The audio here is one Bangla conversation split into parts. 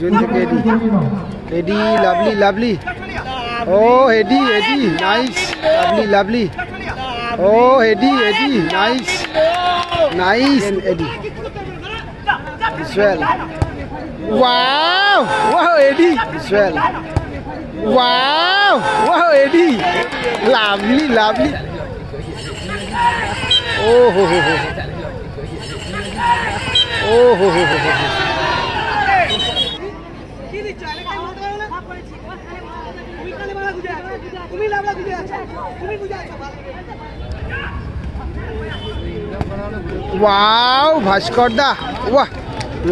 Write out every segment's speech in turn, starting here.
জুয়েল থেকে Eddie Eddie lovely lovely oh Eddie Eddie nice lovely lovely oh Eddie Eddie nice nice এডি জুয়েল ওয়াও ওয়াও এডি জুয়েল ওয়াও ওয়াও এডি লাভলি লাভলি ও হো হো হো ও হো হো হো হো তুমি ওয়াও ভাস্কর দা। ওয়াহ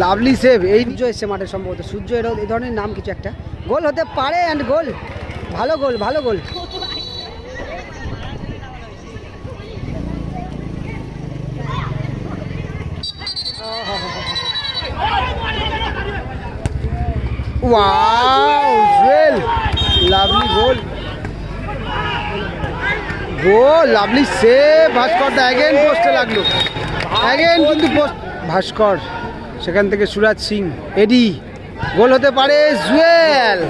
লাভলি সেভ এই সূর্য এসছে মাঠে সম্ভবত। সূর্য এর এই ধরনের নাম কিছু একটা। গোল হতে পারে অ্যান্ড গোল ভালো গোল ভালো goal lovely goal goal lovely save Bhaskar da again পোস্টে লাগল। পোস্ট ভাস্কর সেখান থেকে সুরাজ সিং এডি গোল হতে পারে জুয়েল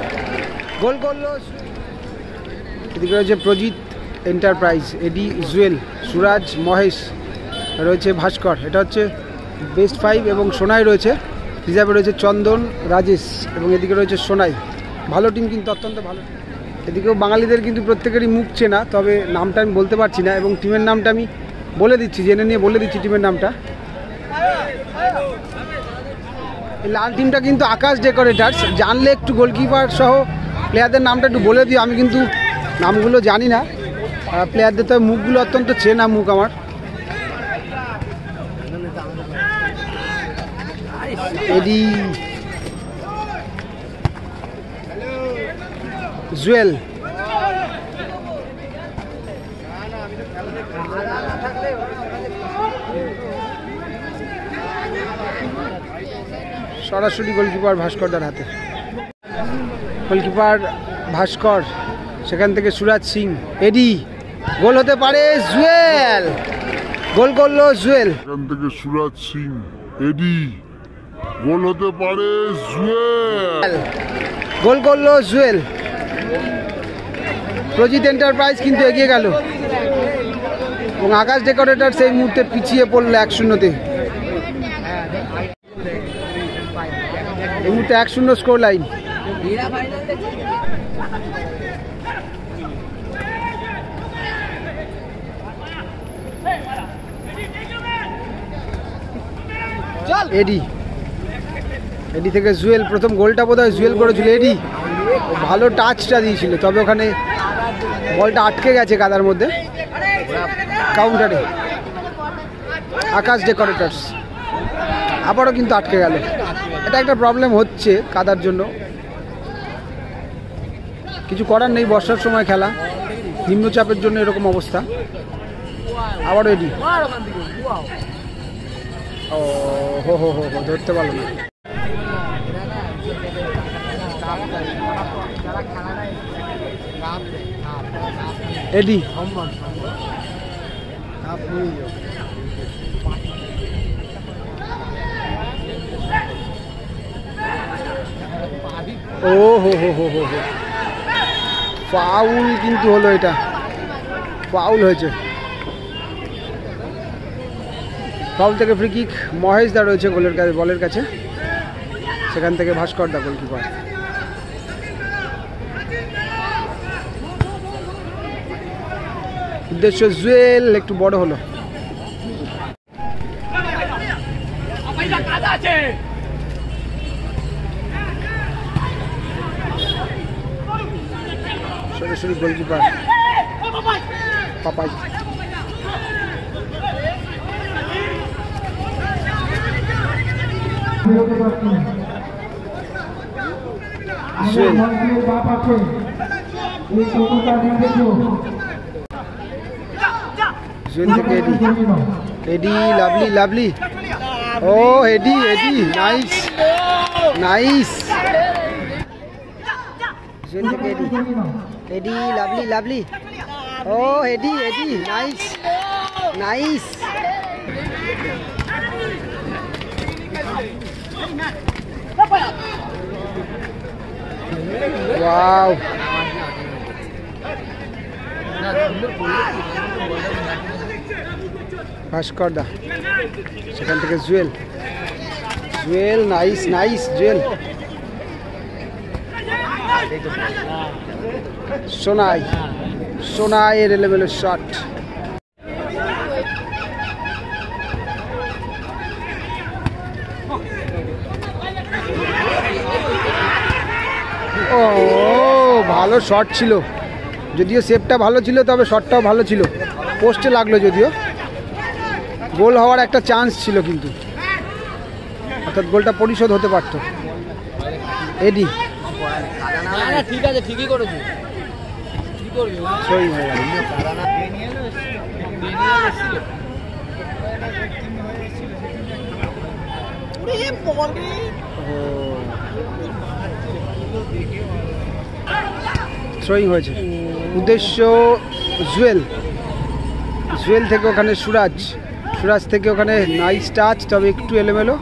গোল করল এদিকে রয়েছে প্রজিত এন্টারপ্রাইজ এডি জুয়েল সুরাজ, মহেশ, রয়েছে ভাস্কর। এটা হচ্ছে বেস্ট ফাইভ এবং সোনাই রয়েছে। রিজার্ভে রয়েছে চন্দন, রাজেশ এবং এদিকে রয়েছে সোনাই। ভালো টিম কিন্তু অত্যন্ত ভালো। এদিকেও বাঙালিদের কিন্তু প্রত্যেকেরই মুখ চেনা, তবে নামটা আমি বলতে পারছি না এবং টিমের নামটা আমি বলে দিচ্ছি, জেনে নিয়ে বলে দিচ্ছি টিমের নামটা। লাল টিমটা কিন্তু আকাশ ডেকোরেটার্স জানলে একটু গোলকিপার সহ প্লেয়ারদের নামটা একটু বলে দিও, আমি কিন্তু নামগুলো জানি না। প্লেয়ারদের তো মুখগুলো অত্যন্ত চেনা মুখ আমার। এডি জুয়েল। সরাসরি গোলকিপার ভাস্করদার হাতে। গোলকিপার ভাস্কর, সেখান থেকে সুরাজ সিং, এডি, গোল হতে পারে জুয়েল। গোল করল জুয়েল। এখান থেকে সুরাজ সিং, এডি। গোল হতে পারে জুয়েল। গোল করল জুয়েল। প্রজিত এন্টারপ্রাইজ কিন্তু এগিয়ে গেল। এবং আকাশ ডেকোরেটার সেই মুহূর্তে পিছিয়ে পড়ল এক শূন্যতে। এই মুহূর্তে এক শূন্য স্কোর লাইন এডি। এডি থেকে জুয়েল, প্রথম গোলটা বোধ হয় জুয়েল করেছিল এডি ভালো টাচটা দিয়েছিল, তবে ওখানে বলটা আটকে গেছে কাদার মধ্যে। কাউন্টারে আকাশ ডেকোরেটার্স আবারও কিন্তু আটকে গেল। এটা একটা প্রবলেম হচ্ছে কাদার জন্য। কিছু করার নেই, বর্ষার সময় খেলা। নিম্নচাপের জন্য এরকম অবস্থা। আবারও এডি ও হো হো হো, ধরতে পারল না। এডি ও, হো হো হো হো ফাউল কিন্তু হলো এটা। ফাউল হয়েছে। ফাউল থেকে ফ্রি কিক মহেশ দা রয়েছে গোলের কাছে বলের কাছে। সেখান থেকে ভাস্কর দা গোলকিপার উদ্দেশ্য জুয়েল একটু বড় হলো। সরাসরি গোলকিপার পাপাই জুয়েল। জুয়েল থেকে Eddie Eddie lovely lovely oh Eddie Eddie nice nice Jewel থেকে Eddie Eddie lovely lovely oh Eddie Eddie nice nice wow Bhaskar da সেখান থেকে Jewel. Jewel, nice nice, Jewel. Sonai Sonai এর এলেবেলের শট ও, ভালো শট ছিল। যদিও সেপটা ভালো ছিল, তবে শটটাও ভালো ছিল। পোস্টে লাগল যদিও। গোল হওয়ার একটা চান্স ছিল কিন্তু। অর্থাৎ গোলটা পরিশোধ হতে পারতো। এডি ঠিক আছে ঠিকই করেছ। থ্রোয়িং হয়েছে। উদ্দেশ্য জুয়েল। জুয়েল থেকে ওখানে সুরাজ। সুরাজ থেকে ওখানে নাইস টাচ তবে একটু এলোমেলো।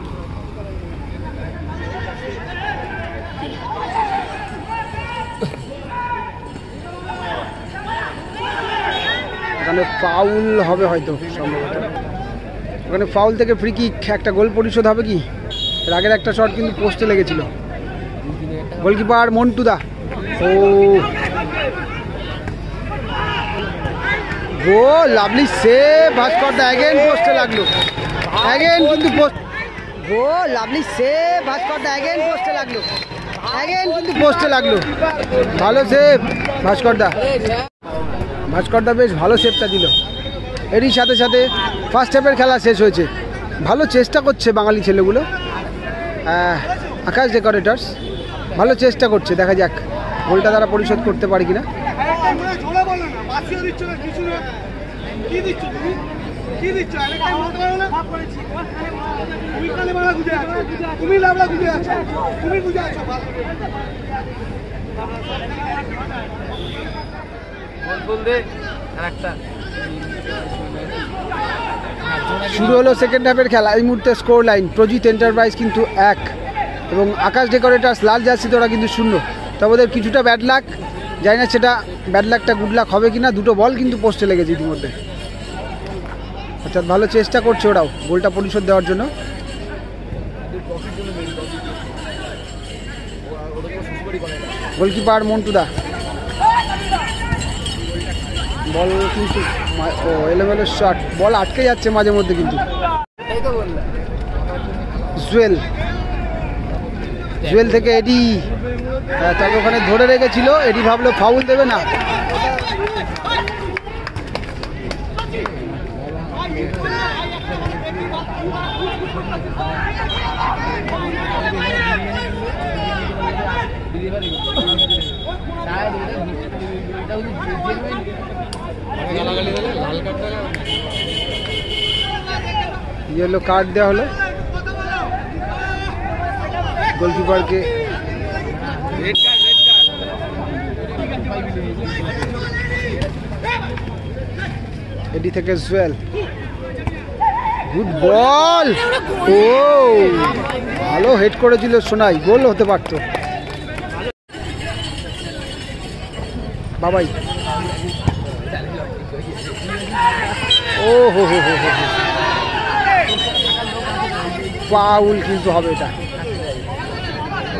ওখানে ফাউল হবে হয়তো, সম্ভবত। ওখানে ফাউল থেকে ফ্রি কিক একটা গোল পরিশোধ হবে কি? আগের একটা শট কিন্তু পোস্টে লেগেছিল। গোলকিপার মন্টুদা। ও গো lovely save Bhaskar da again পোস্টে লাগল। অ্যাগেন কিন্তু পোস্ট গো lovely save Bhaskar da again পোস্টে লাগল। অ্যাগেন কিন্তু পোস্টে লাগল। ভালো সেভ ভাস্কর দা ভাস্করদা বেশ ভালো সেভটা দিল। এরই সাথে সাথে ফার্স্ট হাফের খেলা শেষ হয়েছে। ভালো চেষ্টা করছে বাঙালি ছেলেগুলো। আকাশ ডেকোরেটার্স ভালো চেষ্টা করছে, দেখা যাক। গোলটা তারা পরিশোধ করতে পারে কিনা। দিচ্ছ না কিছু না? কি দিচ্ছ তুমি? কি দিচ্ছ? আরেকটা বলতে পারো না তুমি কালে মারা গুজে আছো। তুমি গুজে আছো। তুমি গুজে আছো শুরু হলো সেকেন্ড হাফের খেলা। এই মুহূর্তে স্কোর লাইন প্রজিত এন্টারপ্রাইজ কিন্তু এক। এবং আকাশ ডেকোরেটার্স লাল জার্সিতে ওরা কিন্তু শূন্য। তবে কিছুটা ব্যাড লাক জানি না সেটা ব্যাড লাকটা, গুড লাক হবে কিনা, দুটো বল কিন্তু পোস্টে লেগেছে ইতিমধ্যে। অর্থাৎ ভালো চেষ্টা করছে ওরাও, গোলটা পরিশোধ দেওয়ার জন্য। গোলকিপার মন্টুদা। বল কিন্তু এলোমেলো শট বল আটকে যাচ্ছে মাঝে মধ্যে কিন্তু। জুয়েল। জুয়েল থেকে এডি। তাকে ওখানে ধরে রেখেছিল এটি ভাবলো ফাউল দেবে না। ইয়েলো কার্ড দেওয়া হলো। গোলকিপারকে এডি থেকে জুয়েল। গুড বল ও ভালো হেড করেছিল সোনাই, গোল হতে পারতো। বাবাই। ও হো হো হো হো পাউল কিন্তু হবে এটা।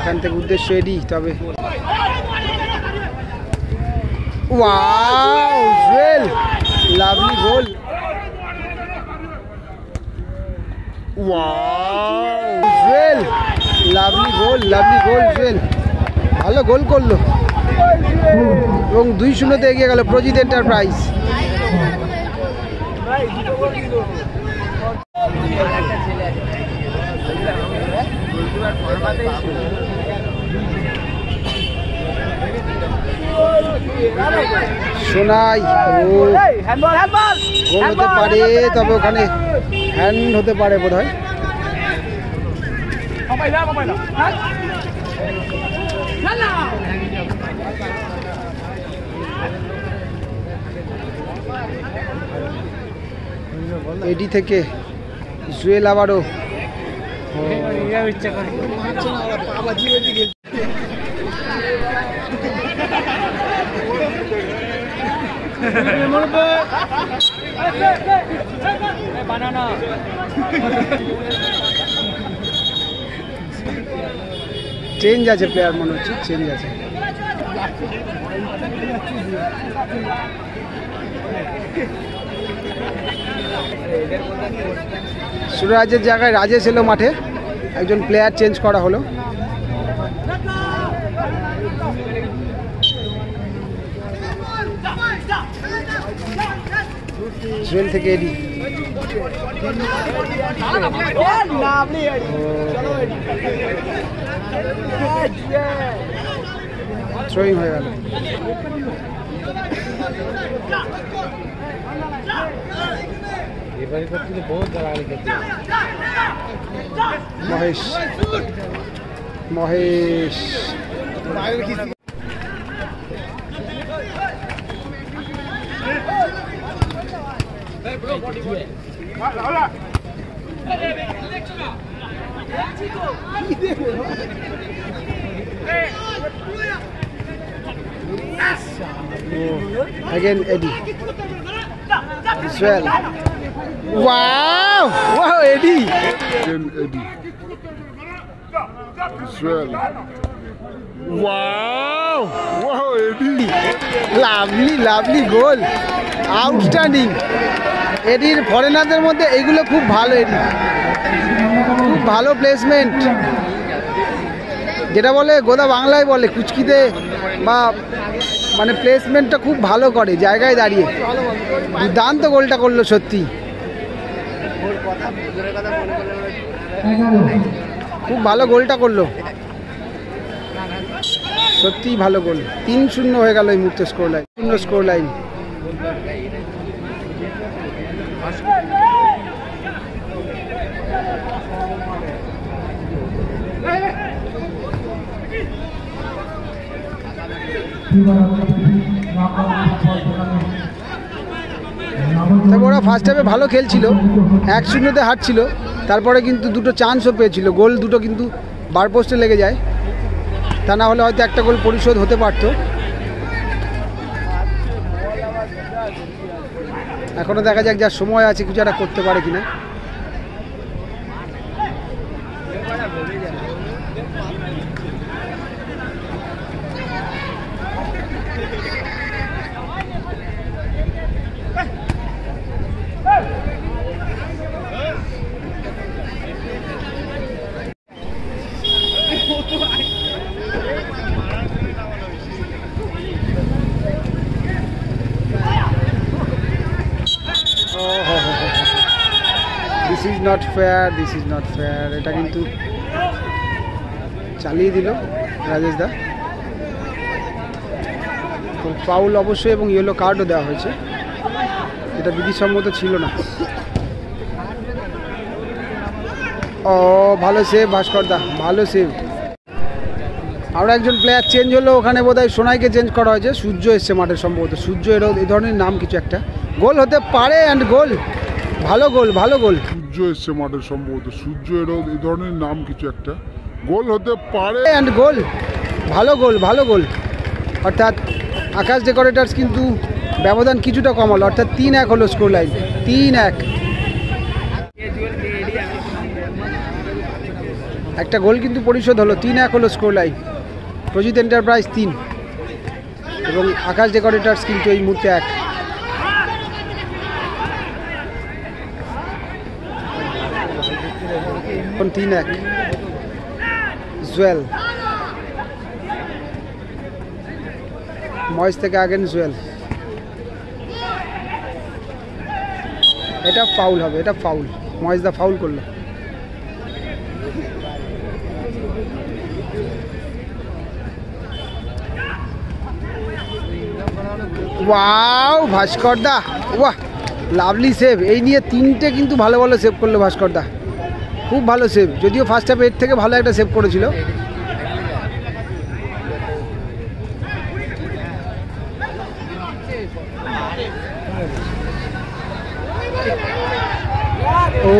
এখান থেকে উদ্দেশ্য এডি তবে wow Jewel lovely goal Jewel lovely goal lovely goal Jewel ভালো গোল করল। এবং দুই শূন্যতে এগিয়ে গেল প্রজিত এন্টারপ্রাইজ একটা ছেলে আছে গোলকিপার ফরমাতেই ছিল সোনাই ও। গোল হতে পারে তবে ওখানে হ্যান্ড হতে পারে বোধ হয়? এটি থেকে মোবাইল দাও চেঞ্জ আছে প্লেয়ার মনে হচ্ছে চেঞ্জ আছে। সুরাজের জায়গায় রাজেশ এলো মাঠে। একজন প্লেয়ার চেঞ্জ করা হলো। জুয়েল থেকে এডি লাভলি থ্রোয়িং হয়ে গেল। ये वाली तो बहुत Mahesh. Mahesh. oh, Again, Eddie. As. Wow! Wow, Eddie! Again, Eddie. Swell. Wow! Wow, Eddie. Lovely lovely goal outstanding এডির ফরেনারদের মধ্যে এগুলো খুব ভালো এডি খুব ভালো প্লেসমেন্ট যেটা বলে গোদা বাংলায় বলে কুচকিতে বা মানে প্লেসমেন্টটা খুব ভালো করে জায়গায় দাঁড়িয়ে দুর্দান্ত গোলটা করল সত্যি খুব ভালো গোলটা করল। সত্যিই ভালো গোল। তিন শূন্য হয়ে গেল এই মুহূর্তে স্কোর লাইন শূন্য স্কোর লাইন তবে ওরা ফার্স্ট হাফে ভালো খেলছিল, এক শূন্যতে হারছিল, তারপরে কিন্তু দুটো চান্সও পেয়েছিল, গোল দুটো কিন্তু বার পোস্টে লেগে যায়। তা না হলে হয়তো একটা গোল পরিশোধ হতে পারত। এখনও দেখা যাক যা সময় আছে, কিছু একটা করতে পারে কিনা। This is not fair this is not fair এটা কিন্তু চালিয়ে দিল রাজেশ দা। ফাউল অবশ্যই এবং ইয়েলো কার্ডও দেওয়া হয়েছে। এটা বিধিসম্মত ছিল না। ও, ভালো সেভ ভাস্কর দা, ভালো সেভ আরও একজন প্লেয়ার চেঞ্জ হলো ওখানে বোধহয়, সোনাইকে চেঞ্জ করা হয়েছে। সূর্য এসছে মাঠে সম্ভবত। সূর্য এরও এই ধরনের নাম কিছু একটা। গোল হতে পারে অ্যান্ড গোল ভালো গোল ভালো গোল। সূর্য এসছে মাঠে সম্ভবত। সূর্য এরও এই ধরনের নাম কিছু একটা। গোল হতে পারে। অ্যান্ড গোল ভালো গোল ভালো গোল। অর্থাৎ আকাশ ডেকোরেটার্স কিন্তু ব্যবধান কিছুটা কমালো। অর্থাৎ তিন এক হলো স্কোর লাইন তিন এক। একটা গোল কিন্তু পরিশোধ হলো। তিন এক হলো স্কোর লাইন প্রজিত এন্টারপ্রাইজ তিন। এবং আকাশ ডেকোরেটার্স কিন্তু এই মুহূর্তে এক। এখন তিন এক। জুয়েল। ময়েস থেকে আগেন জুয়েল। এটা ফাউল হবে, এটা ফাউল ময়েস দা ফাউল করল। ওয়াও ভাস্কর দা। ওয়াহ লাভলি সেভ এই নিয়ে তিনটে কিন্তু ভালো ভালো সেভ করল ভাস্কর দা। খুব ভালো সেভ যদিও ফার্স্ট হাফ এর থেকে ভালো একটা সেভ করেছিল। ও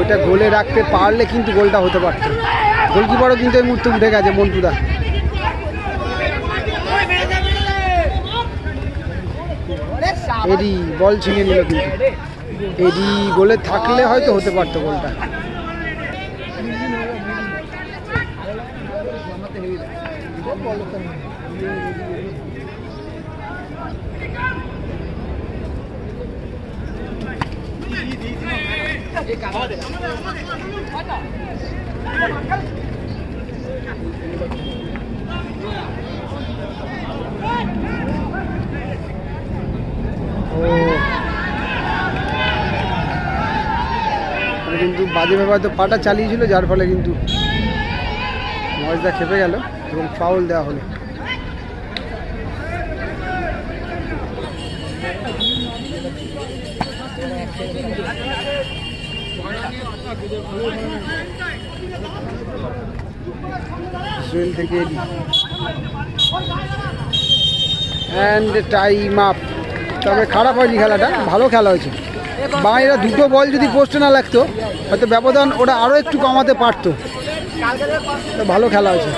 ওটা গোলে রাখতে পারলে কিন্তু গোলটা হতে পারত। গোলকিপারও কিন্তু এই মুহূর্তে উঠে গেছে, মন্টুদা। এডি, বল ছিনিয়ে নিল কিন্তু। এডি গোলে থাকলে হয়তো হতে পারতো গোলটা ও মানে কিন্তু বাজে ব্যাপার তো পাটা চালিয়েছিল যার ফলে কিন্তু মজদা খেপে গেল। এবং ফাউল দেওয়া হলো। অ্যান্ড টাইম আপ তবে খারাপ হয়নি খেলাটা, ভালো খেলা হয়েছে। বাঙালিরা দুটো বল যদি পোস্টে না লাগতো, হয়তো ব্যবধান ওরা আরও একটু কমাতে পারতো। ভালো খেলা হয়েছে।